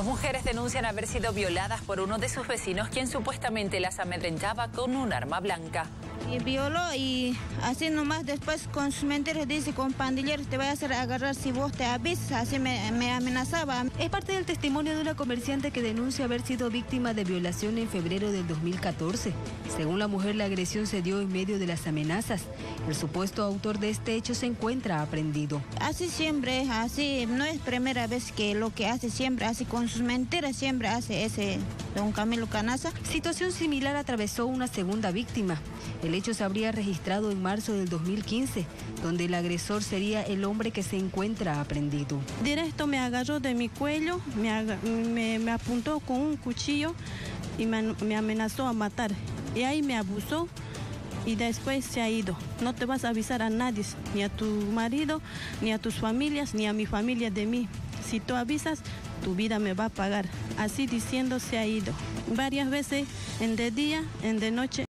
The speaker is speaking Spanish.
Dos mujeres denuncian haber sido violadas por uno de sus vecinos, quien supuestamente las amedrentaba con un arma blanca. Y violó y así nomás después con sus mentiras dice con pandilleros te voy a hacer agarrar si vos te avisas, así me, me, amenazaba. Es parte del testimonio de una comerciante que denuncia haber sido víctima de violación en febrero del 2014. Según la mujer, la agresión se dio en medio de las amenazas. El supuesto autor de este hecho se encuentra aprendido. Así siempre, así, no es primera vez que lo que hace siempre, así con sus mentiras siempre hace ese don Camilo Canaza. Situación similar atravesó una segunda víctima. El hecho se habría registrado en marzo del 2015, donde el agresor sería el hombre que se encuentra aprendido. Directo me agarró de mi cuello, me, me, apuntó con un cuchillo y me, amenazó a matar. Y ahí me abusó y después se ha ido. No te vas a avisar a nadie, ni a tu marido, ni a tus familias, ni a mi familia de mí. Si tú avisas, tu vida me va a pagar. Así diciendo se ha ido. Varias veces, en de día, en de noche.